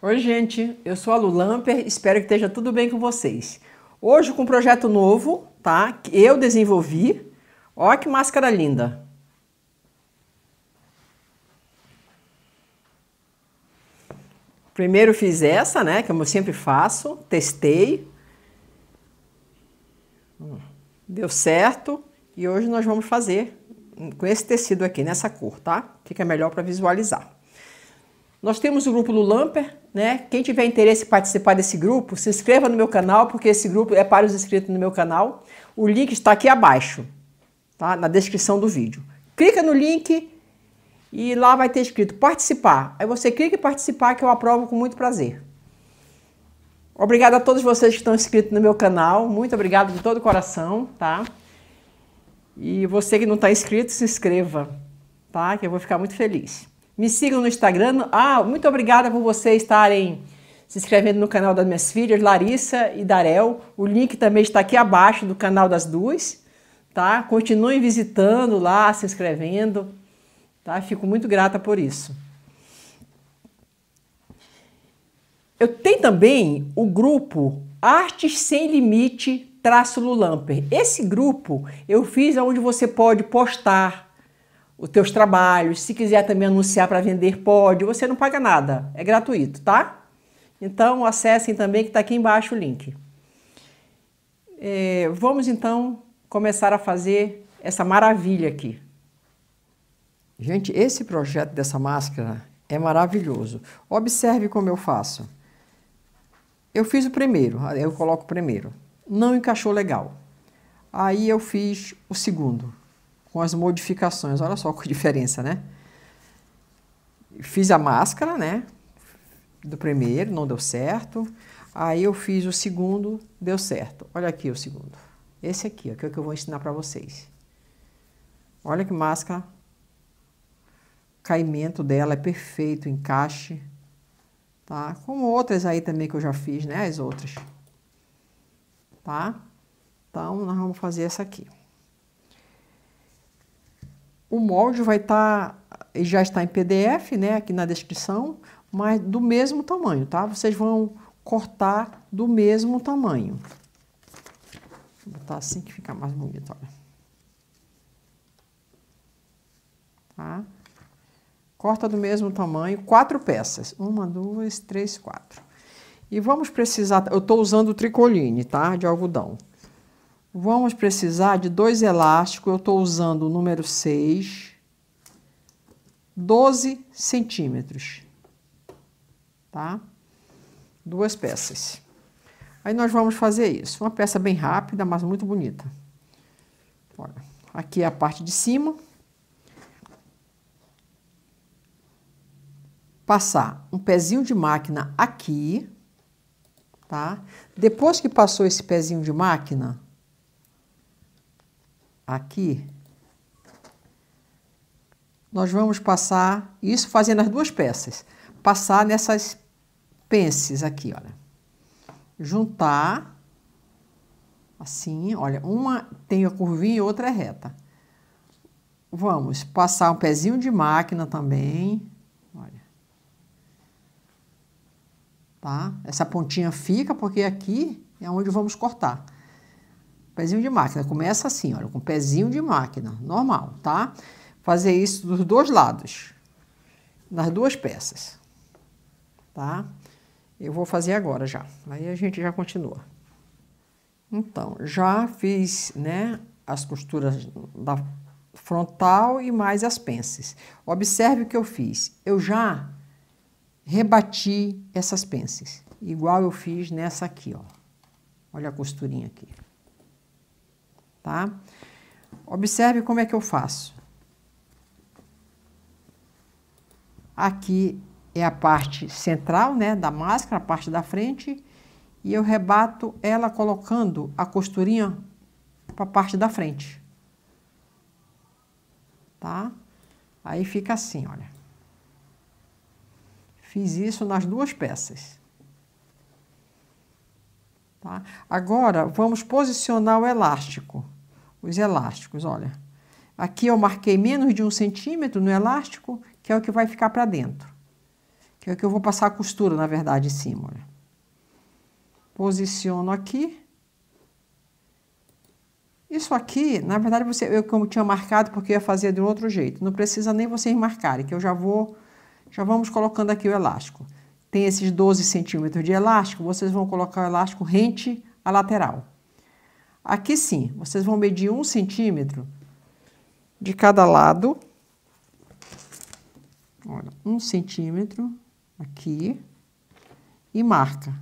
Oi, gente, eu sou a Lu Lamper, espero que esteja tudo bem com vocês. Hoje com um projeto novo, tá? Que eu desenvolvi. Olha que máscara linda. Primeiro fiz essa, né, que eu sempre faço, testei. Deu certo e hoje nós vamos fazer com esse tecido aqui, nessa cor, tá? Fica melhor para visualizar. Nós temos o grupo Lulamper, né? Quem tiver interesse em participar desse grupo, se inscreva no meu canal, porque esse grupo é para os inscritos no meu canal. O link está aqui abaixo, tá? Na descrição do vídeo. Clica no link e lá vai ter escrito participar. Aí você clica em participar que eu aprovo com muito prazer. Obrigada a todos vocês que estão inscritos no meu canal. Muito obrigado de todo o coração, tá? E você que não está inscrito, se inscreva, tá? Que eu vou ficar muito feliz. Me sigam no Instagram. Ah, muito obrigada por vocês estarem se inscrevendo no canal das minhas filhas, Larissa e Darel. O link também está aqui abaixo do canal das duas, tá? Continuem visitando lá, se inscrevendo, tá? Fico muito grata por isso. Eu tenho também o grupo Artes Sem Limite traço Lulamper. Esse grupo eu fiz onde você pode postar os teus trabalhos. Se quiser também anunciar para vender, pode. Você não paga nada, é gratuito, tá? Então acessem também que está aqui embaixo o link. É, vamos então começar a fazer essa maravilha aqui. Gente, esse projeto dessa máscara é maravilhoso. Observe como eu faço. Eu fiz o primeiro, eu coloco o primeiro não encaixou legal. Aí eu fiz o segundo, com as modificações. Olha só que diferença, né? Fiz a máscara, né? Do primeiro, não deu certo. Aí eu fiz o segundo, deu certo. Olha aqui o segundo. Esse aqui, ó, que é o que eu vou ensinar para vocês. Olha que máscara. O caimento dela é perfeito, encaixe. Tá? Como outras aí também que eu já fiz, né? As outras tá? Então, nós vamos fazer essa aqui. O molde vai estar, tá, já está em PDF, né, aqui na descrição, mas do mesmo tamanho, tá? Vocês vão cortar do mesmo tamanho. Vou botar assim que fica mais bonito, olha. Tá? Corta do mesmo tamanho, quatro peças. Uma, duas, três, quatro. E vamos precisar, eu estou usando tricoline, tá? De algodão. Vamos precisar de dois elásticos, eu estou usando o número 6, 12 centímetros, tá? Duas peças. Aí nós vamos fazer isso. Uma peça bem rápida, mas muito bonita. Olha, aqui é a parte de cima. Passar um pezinho de máquina aqui tá? Depois que passou esse pezinho de máquina, aqui, nós vamos passar, isso fazendo as duas peças, passar nessas pences aqui, olha. Juntar, assim, olha, uma tem a curvinha e outra é reta. Vamos passar um pezinho de máquina também, tá? Essa pontinha fica porque aqui é onde vamos cortar. Pezinho de máquina, começa assim, olha, com pezinho de máquina, normal, tá? Fazer isso dos dois lados, nas duas peças, tá? Eu vou fazer agora já, aí a gente já continua. Então, já fiz, né, as costuras da frontal e mais as pences. Observe o que eu fiz. Eu já rebati essas pences, igual eu fiz nessa aqui, ó. Olha a costurinha aqui. Tá? Observe como é que eu faço. Aqui é a parte central, né, da máscara, a parte da frente, e eu rebato ela colocando a costurinha para a parte da frente. Tá? Aí fica assim, olha. Fiz isso nas duas peças. Tá? Agora, vamos posicionar o elástico. Os elásticos, olha. Aqui eu marquei menos de um centímetro no elástico, que é o que vai ficar para dentro. que é que eu vou passar a costura, na verdade, em cima, olha. Posiciono aqui. Isso aqui, na verdade, você, eu como tinha marcado, porque eu ia fazer de outro jeito. Não precisa nem vocês marcarem, que eu já vou, já vamos colocando aqui o elástico. Tem esses 12 centímetros de elástico, vocês vão colocar o elástico rente à lateral. Aqui sim, vocês vão medir um centímetro de cada lado. Olha, um centímetro aqui e marca.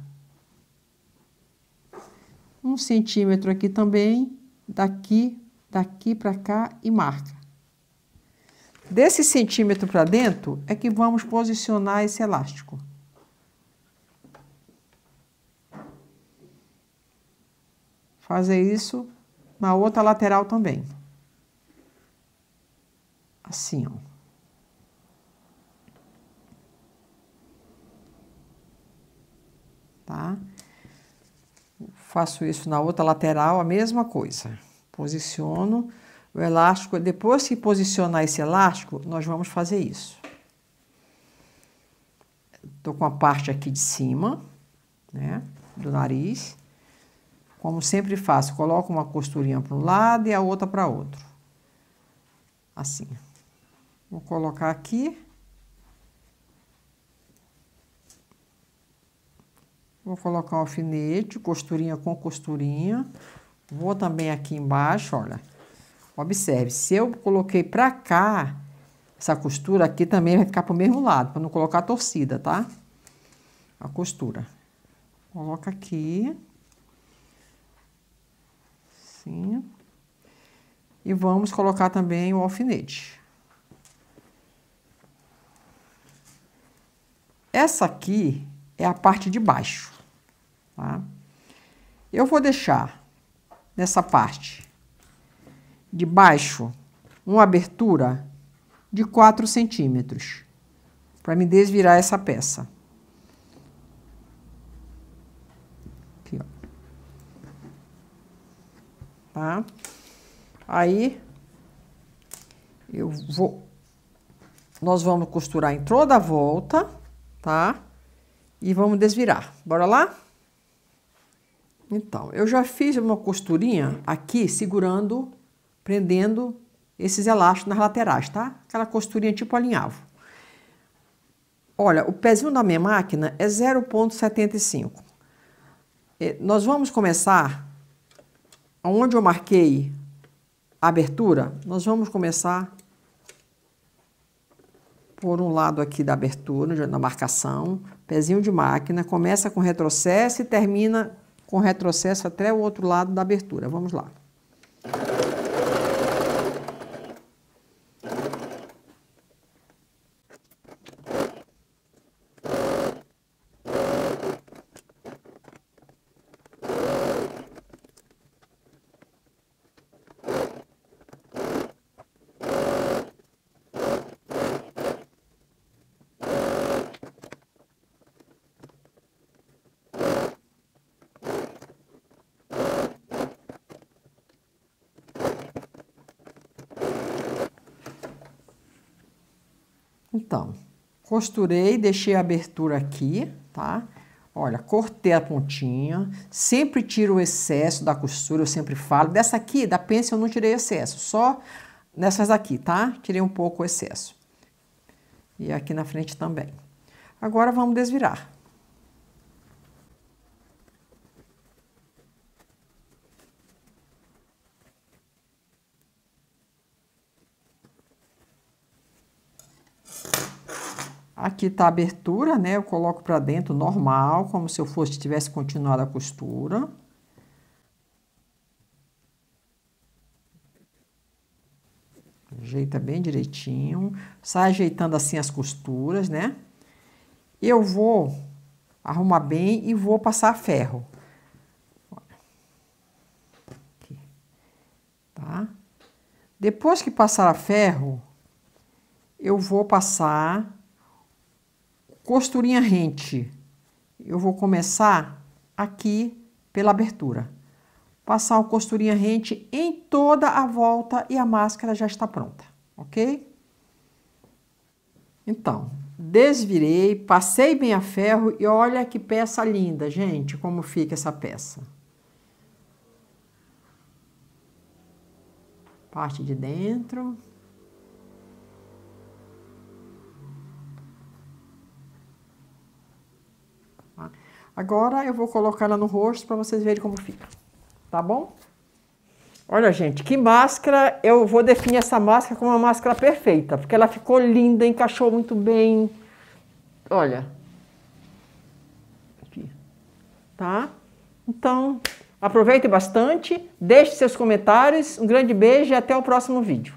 Um centímetro aqui também, daqui, daqui para cá e marca. Desse centímetro para dentro é que vamos posicionar esse elástico. Fazer isso na outra lateral também. Assim, ó. Tá? Faço isso na outra lateral, a mesma coisa. Posiciono o elástico. Depois que posicionar esse elástico, nós vamos fazer isso. Estou com a parte aqui de cima, né, do nariz. Como sempre faço, coloco uma costurinha para um lado e a outra para outro. Assim. Vou colocar aqui. Vou colocar um alfinete, costurinha com costurinha. Vou também aqui embaixo, olha. Observe, se eu coloquei para cá, essa costura aqui também vai ficar para o mesmo lado, para não colocar torcida, tá? A costura. Coloca aqui assim. E vamos colocar também o alfinete. Essa aqui é a parte de baixo, tá? Eu vou deixar nessa parte de baixo uma abertura de 4 centímetros para me desvirar essa peça. Tá? Aí, eu vou, nós vamos costurar em toda a volta, tá? E vamos desvirar. Bora lá? Então, eu já fiz uma costurinha aqui, segurando, prendendo esses elásticos nas laterais, tá? Aquela costurinha tipo alinhavo. Olha, o pezinho da minha máquina é 0,75. Nós vamos começar onde eu marquei a abertura, nós vamos começar por um lado aqui da abertura, na marcação, pezinho de máquina, começa com retrocesso e termina com retrocesso até o outro lado da abertura. Vamos lá. Então, costurei, deixei a abertura aqui, tá? Olha, cortei a pontinha, sempre tiro o excesso da costura, eu sempre falo. Dessa aqui, da pence, eu não tirei excesso, só nessas aqui, tá? Tirei um pouco o excesso. E aqui na frente também. Agora vamos desvirar. Aqui tá a abertura, né? Eu coloco para dentro normal, como se eu fosse tivesse continuado a costura. Ajeita bem direitinho. Sai ajeitando assim as costuras, né? Eu vou arrumar bem e vou passar ferro. Aqui. Tá? Depois que passar a ferro, eu vou passar costurinha rente. Eu vou começar aqui pela abertura. Passar o costurinha rente em toda a volta e a máscara já está pronta, ok? Então, desvirei, passei bem a ferro e olha que peça linda, gente, como fica essa peça. Parte de dentro. Agora eu vou colocar ela no rosto para vocês verem como fica, tá bom? Olha, gente, que máscara, eu vou definir essa máscara como uma máscara perfeita, porque ela ficou linda, encaixou muito bem. Olha. Aqui. Tá? Então, aproveite bastante, deixe seus comentários, um grande beijo e até o próximo vídeo.